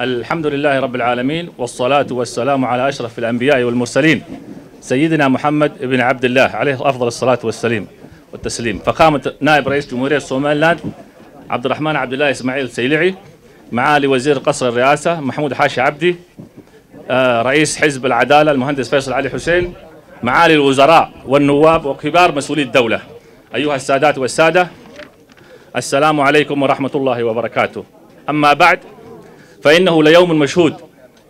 الحمد لله رب العالمين والصلاة والسلام على أشرف الأنبياء والمرسلين سيدنا محمد بن عبد الله عليه أفضل الصلاة والسلام والتسليم. فقامة نائب رئيس جمهورية سوماليلاند عبد الرحمن عبد الله إسماعيل سيلعي معالي وزير قصر الرئاسة محمود حاشي عبدي آه، رئيس حزب العدالة المهندس فيصل علي حسين معالي الوزراء والنواب وكبار مسؤولي الدولة. أيها السادات والسادة السلام عليكم ورحمة الله وبركاته. أما بعد فإنه ليوم مشهود.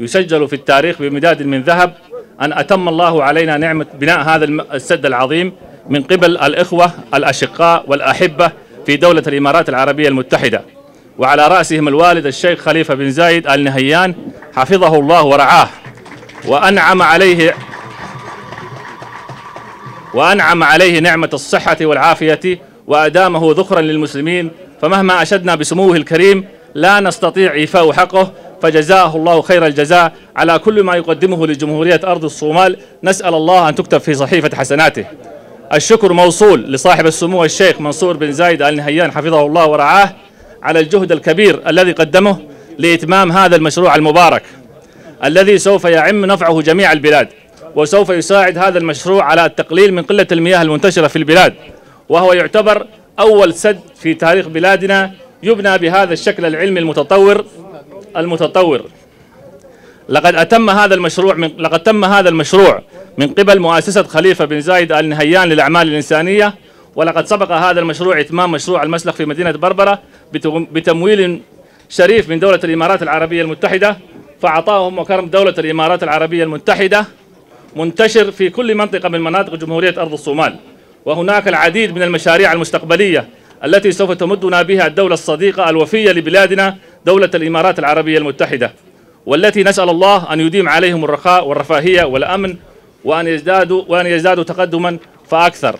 يسجل في التاريخ بمداد من ذهب أن أتم الله علينا نعمة بناء هذا السد العظيم من قبل الإخوة الأشقاء والأحبة في دولة الإمارات العربية المتحدة. وعلى رأسهم الوالد الشيخ خليفة بن زايد آل نهيان حفظه الله ورعاه. وأنعم عليه وأنعم عليه نعمة الصحة والعافية وأدامه ذخرا للمسلمين. فمهما أشدنا بسموه الكريم لا نستطيع إيفاء حقه فجزاه الله خير الجزاء. على كل ما يقدمه لجمهورية أرض الصومال نسأل الله أن تكتب في صحيفة حسناته. الشكر موصول لصاحب السمو الشيخ منصور بن زايد آل نهيان حفظه الله ورعاه على الجهد الكبير الذي قدمه لإتمام هذا المشروع المبارك الذي سوف يعم نفعه جميع البلاد وسوف يساعد هذا المشروع على التقليل من قلة المياه المنتشرة في البلاد وهو يعتبر أول سد في تاريخ بلادنا يبنى بهذا الشكل العلمي المتطور المتطور. لقد أتم هذا المشروع من لقد تم هذا المشروع من قبل مؤسسة خليفة بن زايد آل نهيان للأعمال الإنسانية ولقد سبق هذا المشروع إتمام مشروع المسلخ في مدينة بربرة بتمويل شريف من دولة الإمارات العربية المتحدة فعطاهم وكرم دولة الإمارات العربية المتحدة منتشر في كل منطقة من مناطق جمهورية أرض الصومال. وهناك العديد من المشاريع المستقبلية التي سوف تمدنا بها الدولة الصديقة الوفية لبلادنا دولة الإمارات العربية المتحدة والتي نسأل الله أن يديم عليهم الرخاء والرفاهية والأمن وأن يزدادوا وأن يزدادوا تقدما فأكثر.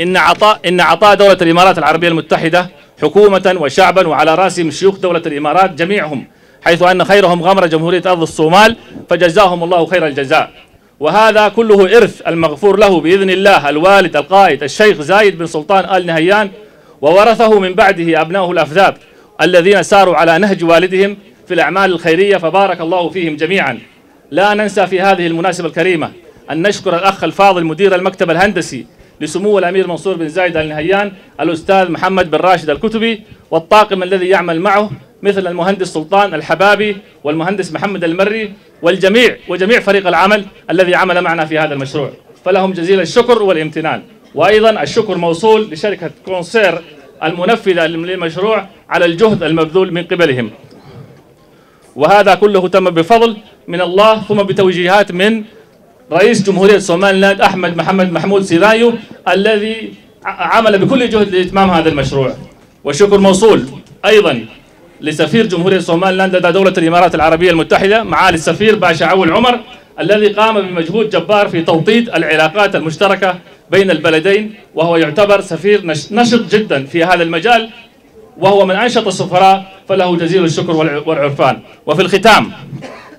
إن عطاء إن عطاء دولة الإمارات العربية المتحدة حكومة وشعبا وعلى رأسهم شيوخ دولة الإمارات جميعهم حيث أن خيرهم غمر جمهورية أرض الصومال فجزاهم الله خير الجزاء. وهذا كله إرث المغفور له بإذن الله الوالد القائد الشيخ زايد بن سلطان آل نهيان وورثه من بعده أبناؤه الأفذاب الذين ساروا على نهج والدهم في الأعمال الخيرية فبارك الله فيهم جميعا. لا ننسى في هذه المناسبة الكريمة أن نشكر الأخ الفاضل مدير المكتب الهندسي لسمو الأمير منصور بن زايد آل نهيان الأستاذ محمد بن راشد الكتبي والطاقم الذي يعمل معه مثل المهندس سلطان الحبابي والمهندس محمد المري والجميع وجميع فريق العمل الذي عمل معنا في هذا المشروع. فلهم جزيل الشكر والامتنان. وأيضا الشكر موصول لشركة كونسير المنفذة للمشروع على الجهد المبذول من قبلهم. وهذا كله تم بفضل من الله ثم بتوجيهات من رئيس جمهورية سوماليلاند أحمد محمد محمود سيلانيو الذي عمل بكل جهد لإتمام هذا المشروع. والشكر موصول أيضا لسفير جمهورية سوماليلاند لدى دولة الإمارات العربية المتحدة معالي السفير باشا عول عمر الذي قام بمجهود جبار في توطيد العلاقات المشتركة بين البلدين وهو يعتبر سفير نشط جدا في هذا المجال وهو من أنشط السفراء فله جزيل الشكر والعرفان. وفي الختام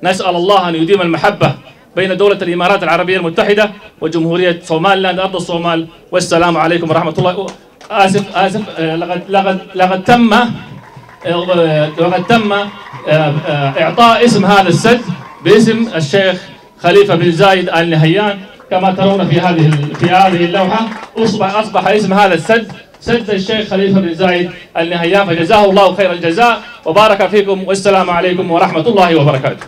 نسأل الله أن يديم المحبة بين دولة الإمارات العربية المتحدة وجمهورية سوماليلاند أرض الصومال. والسلام عليكم ورحمة الله. آسف آسف آه، لقد لقد لقد تم وقد تم آه، آه، إعطاء اسم هذا السد باسم الشيخ خليفة بن زايد آل نهيان كما ترون في هذه في هذه اللوحة أصبح أصبح اسم هذا السد سد الشيخ خليفة بن زايد آل نهيان فجزاه الله خير الجزاء. وبارك فيكم والسلام عليكم ورحمة الله وبركاته.